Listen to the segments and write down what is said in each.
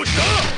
我折了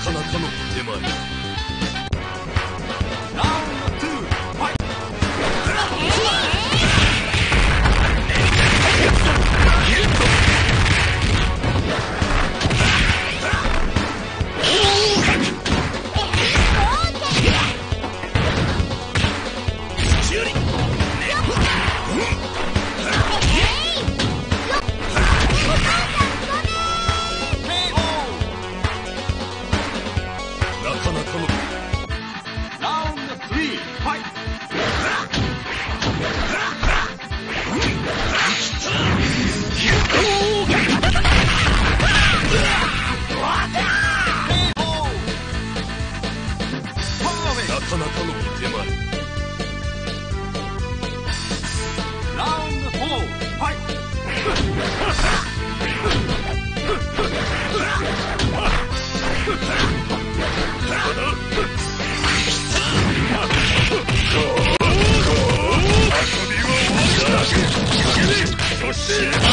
なかなかの手前 Yeah.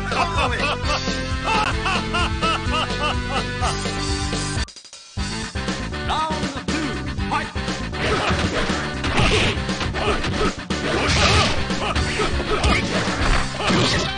Round two. Fight.